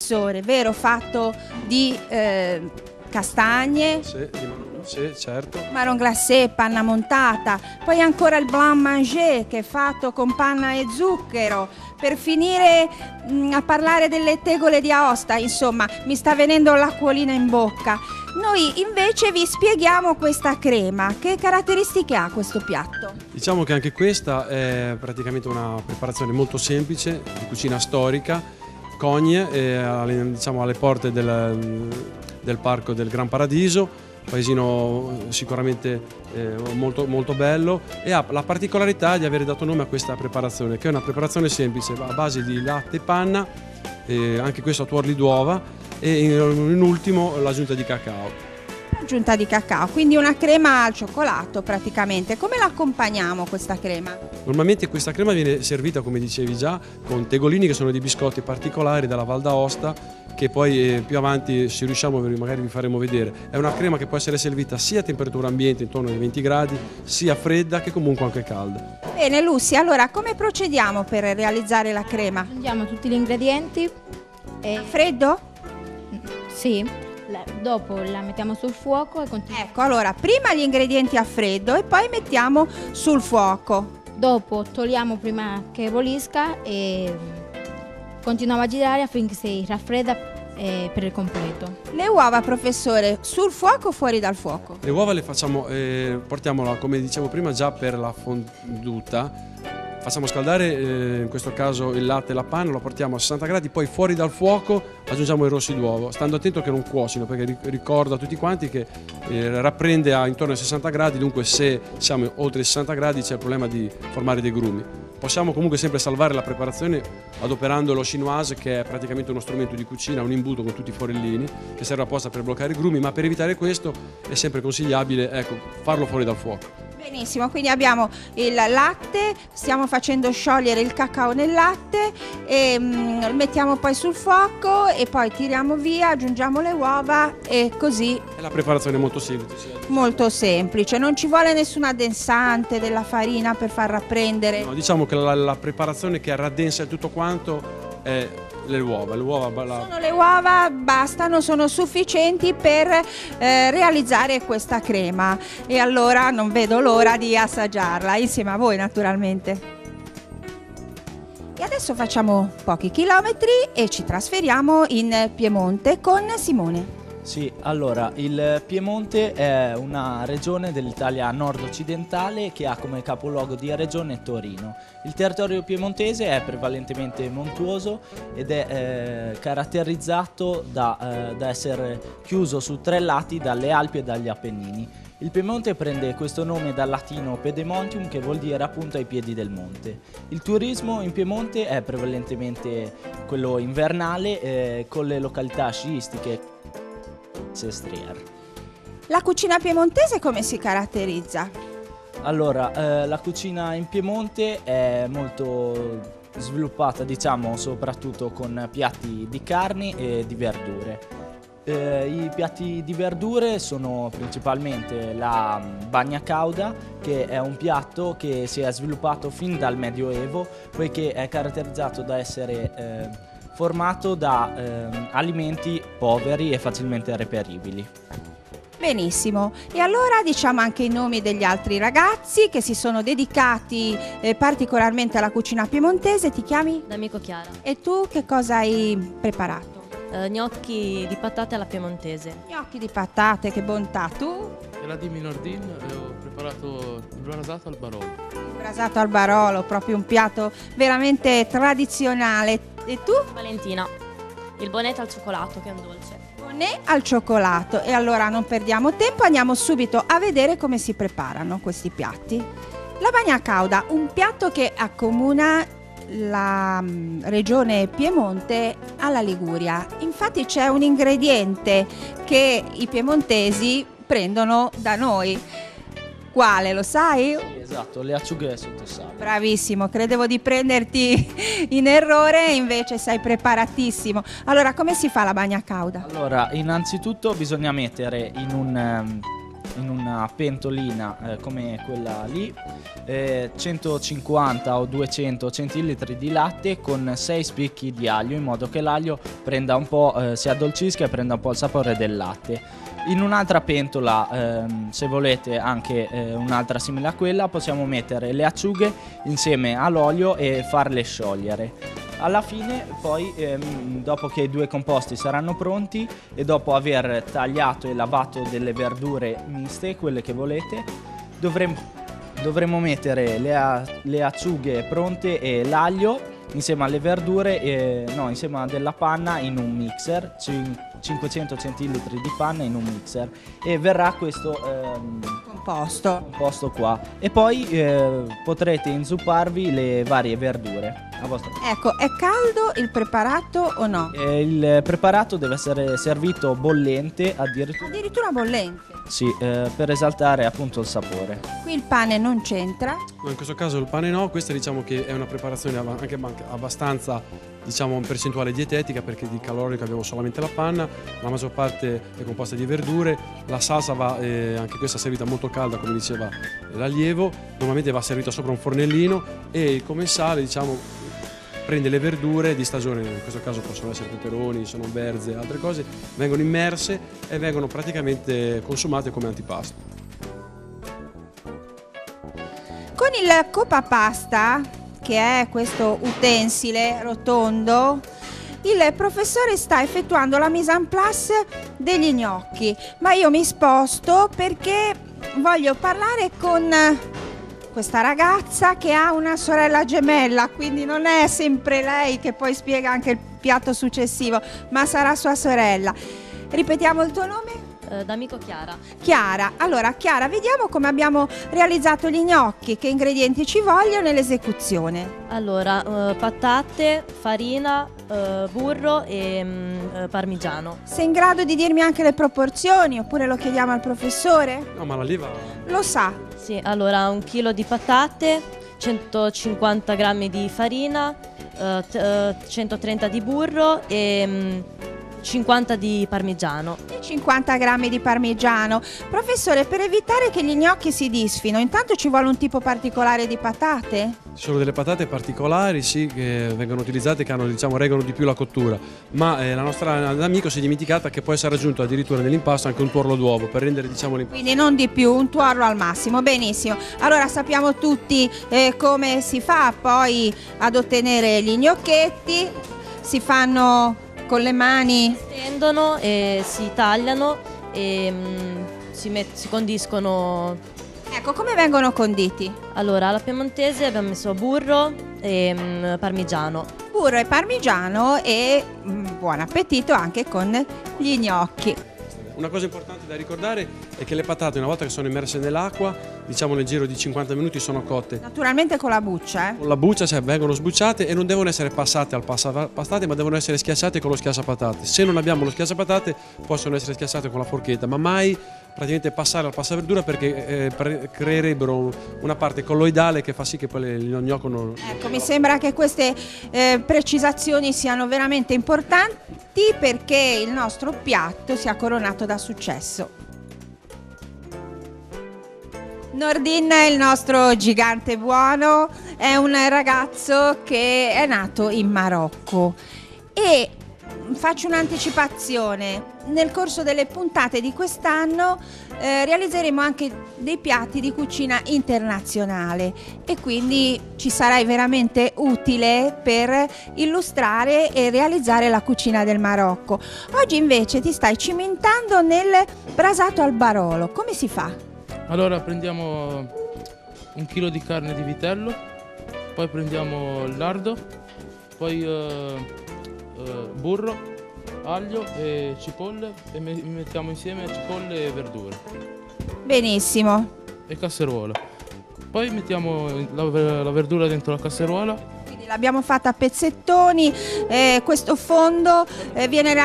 professore, vero? Fatto di eh, castagne, Sì, sì, certo. marron glacé, panna montata, poi ancora il blanc manger che è fatto con panna e zucchero. Per finire mh, a parlare delle tegole di Aosta, insomma, mi sta venendo l'acquolina in bocca. Noi invece vi spieghiamo questa crema. Che caratteristiche ha questo piatto? Diciamo che anche questa è praticamente una preparazione molto semplice, di cucina storica, Cogne, alle, diciamo alle porte del, del parco del Gran Paradiso, paesino sicuramente eh, molto, molto bello e ha la particolarità di aver dato nome a questa preparazione, che è una preparazione semplice a base di latte e panna, eh, anche questo a tuorli d'uova e in, in ultimo l'aggiunta di cacao. Aggiunta di cacao, quindi una crema al cioccolato praticamente. Come l'accompagniamo questa crema? Normalmente questa crema viene servita, come dicevi già, con tegolini che sono dei biscotti particolari dalla Val d'Aosta che poi eh, più avanti se riusciamo magari vi faremo vedere. È una crema che può essere servita sia a temperatura ambiente intorno ai 20 gradi, sia fredda che comunque anche calda. Bene Lucy, allora come procediamo per realizzare la crema? Aggiungiamo tutti gli ingredienti e Freddo? sì, la- dopo la mettiamo sul fuoco e continu- Ecco, allora prima gli ingredienti a freddo e poi mettiamo sul fuoco. dopo togliamo prima che ebollisca e continuiamo a girare affinché si raffredda eh, per il completo. Le uova, professore, sul fuoco o fuori dal fuoco? Le uova le facciamo, eh, portiamola come dicevo prima già per la fonduta, facciamo scaldare eh, in questo caso il latte e la panna, lo portiamo a 60 gradi, poi fuori dal fuoco aggiungiamo i rossi d'uovo, stando attento che non cuocino perché ri- ricordo a tutti quanti che eh, rapprende a intorno ai 60 gradi, dunque se siamo oltre i 60 gradi c'è il problema di formare dei grumi. Possiamo comunque sempre salvare la preparazione adoperando lo chinoise che è praticamente uno strumento di cucina, un imbuto con tutti i forellini che serve apposta per bloccare i grumi, ma per evitare questo è sempre consigliabile ecco, farlo fuori dal fuoco. Benissimo, quindi abbiamo il latte, stiamo facendo sciogliere il cacao nel latte e mm, mettiamo poi sul fuoco e poi tiriamo via, aggiungiamo le uova e così È la preparazione molto semplice. molto semplice, non ci vuole nessun addensante della farina per far rapprendere. No, diciamo che la, la preparazione che raddensa tutto quanto è le uova. Le uova la- Sono le uova, bastano, sono sufficienti per eh, realizzare questa crema e allora non vedo l'ora di assaggiarla insieme a voi naturalmente. E adesso facciamo pochi chilometri e ci trasferiamo in Piemonte con Simone. Sì, allora il Piemonte è una regione dell'Italia nord-occidentale che ha come capoluogo di regione Torino. Il territorio piemontese è prevalentemente montuoso ed è eh, caratterizzato da, eh, da essere chiuso su tre lati dalle Alpi e dagli Appennini. Il Piemonte prende questo nome dal latino pedemontium che vuol dire appunto ai piedi del monte. Il turismo in Piemonte è prevalentemente quello invernale eh, con le località sciistiche Sestriere. La cucina piemontese come si caratterizza? Allora, eh, la cucina in Piemonte è molto sviluppata, diciamo, soprattutto con piatti di carni e di verdure. Eh, I piatti di verdure sono principalmente la mm, bagna cauda, che è un piatto che si è sviluppato fin dal Medioevo, poiché è caratterizzato da essere eh, formato da ehm, alimenti poveri e facilmente reperibili. Benissimo, e allora diciamo anche i nomi degli altri ragazzi che si sono dedicati eh, particolarmente alla cucina piemontese. Ti chiami? D'amico Chiara. E tu che cosa hai preparato? Eh, gnocchi di patate alla piemontese. Gnocchi di patate, che bontà. Tu? Eladi Minordin e ho preparato il brasato al barolo. Brasato al barolo, proprio un piatto veramente tradizionale. E tu? Valentina. Il bonetto al cioccolato che è un dolce. Bonnet al cioccolato. E allora non perdiamo tempo, andiamo subito a vedere come si preparano questi piatti. La bagna cauda, un piatto che accomuna la mm, regione Piemonte alla Liguria. Infatti c'è un ingrediente che i piemontesi prendono da noi. Quale, lo sai? Esatto, le acciughe sotto sale. Bravissimo, credevo di prenderti in errore, invece sei preparatissimo. Allora, come si fa la bagna cauda? Allora, innanzitutto bisogna mettere in un, ehm, in una pentolina eh, come quella lì eh, 150 o 200 centilitri di latte con 6 spicchi di aglio in modo che l'aglio prenda un po', eh, si addolcisca e prenda un po' il sapore del latte. In un'altra pentola, ehm, se volete anche eh, un'altra simile a quella, possiamo mettere le acciughe insieme all'olio e farle sciogliere. Alla fine, poi, ehm, dopo che i due composti saranno pronti e dopo aver tagliato e lavato delle verdure miste, quelle che volete, dovremo, dovremo mettere le, le acciughe pronte e l'aglio insieme alle verdure, e, no, insieme a della panna in un mixer, cin- 500 centilitri di panna in un mixer e verrà questo ehm, Composto. composto qua. E poi eh, potrete inzupparvi le varie verdure. A vostra Ecco, è caldo il preparato o no? Eh, il preparato deve essere servito bollente addirittura Addirittura bollente. Sì, eh, per esaltare appunto il sapore. Qui il pane non c'entra. No, in questo caso il pane no, questa diciamo che è una preparazione anche abbastanza diciamo in percentuale dietetica perché di calorico abbiamo solamente la panna, la maggior parte è composta di verdure, la salsa va eh, anche questa servita molto calda come diceva l'allievo, normalmente va servita sopra un fornellino e il commensale diciamo prende le verdure di stagione, in questo caso possono essere peperoni, sono berze, altre cose, vengono immerse e vengono praticamente consumate come antipasto. Con il copapasta, che è questo utensile rotondo, il professore sta effettuando la mise en place degli gnocchi, ma io mi sposto perché voglio parlare con questa ragazza che ha una sorella gemella, quindi non è sempre lei che poi spiega anche il piatto successivo, ma sarà sua sorella. Ripetiamo il tuo nome? Eh, d'amico Chiara. Chiara. Allora, Chiara, vediamo come abbiamo realizzato gli gnocchi, che ingredienti ci vogliono nell'esecuzione. Allora, eh, patate, farina, eh, burro e mm, eh, parmigiano. Sei in grado di dirmi anche le proporzioni oppure lo chiediamo al professore? No, ma l'allieva Lo sa. Sì, allora un chilo di patate, 150 grammi di farina, eh, t- eh, 130 di burro e mm, 50 di parmigiano. E 50 grammi di parmigiano. Professore, per evitare che gli gnocchi si disfino, intanto ci vuole un tipo particolare di patate? Ci sono delle patate particolari, sì, che vengono utilizzate, che hanno, diciamo, reggono di più la cottura, ma eh, la nostra amico si è dimenticata che può essere aggiunto addirittura nell'impasto anche un tuorlo d'uovo per rendere diciamo, l'impasto. Quindi non di più, un tuorlo al massimo, benissimo. Allora sappiamo tutti eh, come si fa poi ad ottenere gli gnocchetti, si fanno con le mani. Stendono e si tagliano e mm, si, met- si condiscono. Ecco, come vengono conditi? Allora, alla piemontese abbiamo messo burro e mm, parmigiano. Burro e parmigiano e mm, buon appetito anche con gli gnocchi. Una cosa importante da ricordare è che le patate una volta che sono immerse nell'acqua, diciamo nel giro di 50 minuti sono cotte. Naturalmente con la buccia, eh? Con la buccia cioè, vengono sbucciate e non devono essere passate al passapastate ma devono essere schiacciate con lo schiacciapatate. Se non abbiamo lo schiacciapatate possono essere schiacciate con la forchetta ma mai praticamente passare al passaverdura perché eh, creerebbero una parte colloidale che fa sì che poi le- il gnocco non... Ecco, mi sembra che queste eh, precisazioni siano veramente importanti perché il nostro piatto sia coronato da successo. Nordin è il nostro gigante buono, è un ragazzo che è nato in Marocco e faccio un'anticipazione, nel corso delle puntate di quest'anno eh, realizzeremo anche dei piatti di cucina internazionale e quindi ci sarai veramente utile per illustrare e realizzare la cucina del Marocco. Oggi invece ti stai cimentando nel brasato al barolo, come si fa? Allora prendiamo un chilo di carne di vitello, poi prendiamo il lardo, poi eh, eh, burro, aglio e cipolle e me- mettiamo insieme cipolle e verdure Benissimo. e casseruola. Poi mettiamo la, la verdura dentro la casseruola Quindi l'abbiamo fatta a pezzettoni, eh, questo fondo eh, viene realizzato